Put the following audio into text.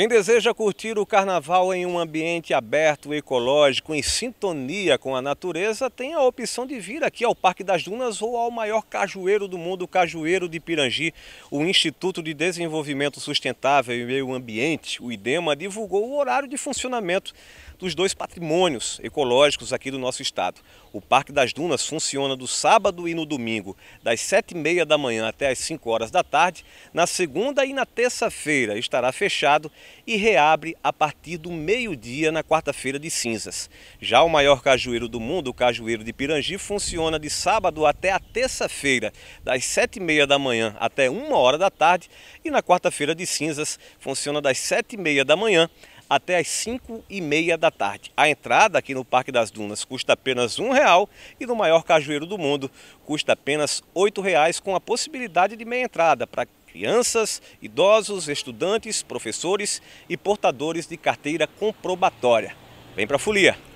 Quem deseja curtir o carnaval em um ambiente aberto, ecológico, em sintonia com a natureza, tem a opção de vir aqui ao Parque das Dunas ou ao maior cajueiro do mundo, o Cajueiro de Pirangi. O Instituto de Desenvolvimento Sustentável e Meio Ambiente, o IDEMA, divulgou o horário de funcionamento dos dois patrimônios ecológicos aqui do nosso estado. O Parque das Dunas funciona do sábado e no domingo, das 7h30 da manhã até as 5 horas da tarde. Na segunda e na terça-feira estará fechado e reabre a partir do meio-dia na quarta-feira de cinzas. Já o maior cajueiro do mundo, o Cajueiro de Pirangi, funciona de sábado até a terça-feira, das 7h30 da manhã até 1 hora da tarde. E na quarta-feira de cinzas funciona das 7h30 da manhã até às 5 e meia da tarde. A entrada aqui no Parque das Dunas custa apenas um real e no maior cajueiro do mundo custa apenas oito reais com a possibilidade de meia entrada para crianças, idosos, estudantes, professores e portadores de carteira comprobatória. Vem para a folia!